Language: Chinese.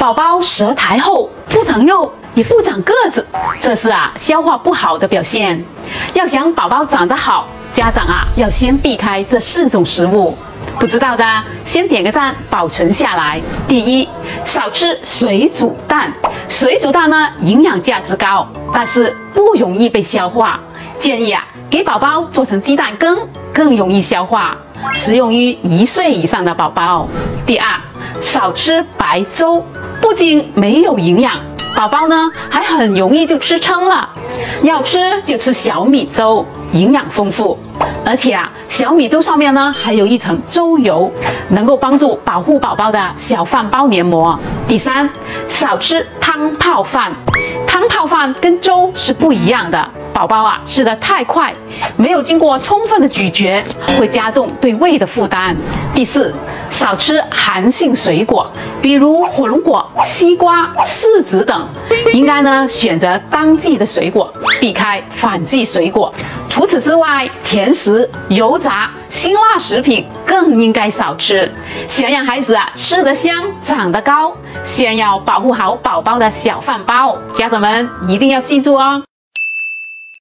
宝宝舌苔厚，不长肉，也不长个子，这是啊消化不好的表现。要想宝宝长得好，家长啊要先避开这四种食物。不知道的，先点个赞，保存下来。第一，少吃水煮蛋。水煮蛋呢，营养价值高，但是不容易被消化。建议啊，给宝宝做成鸡蛋羹，更容易消化，适用于一岁以上的宝宝。第二，少吃白粥，不仅没有营养，宝宝呢还很容易就吃撑了。要吃就吃小米粥，营养丰富，而且啊，小米粥上面呢还有一层粥油，能够帮助保护宝宝的小饭包黏膜。第三，少吃汤泡饭，汤泡饭跟粥是不一样的。宝宝啊，吃得太快，没有经过充分的咀嚼，会加重对胃的负担。第四，少吃寒性水果，比如火龙果、西瓜、柿子等，应该呢选择当季的水果，避开反季水果。除此之外，甜食、油炸、辛辣食品更应该少吃。想让孩子啊吃得香、长得高，先要保护好宝宝的小饭包。家长们一定要记住哦。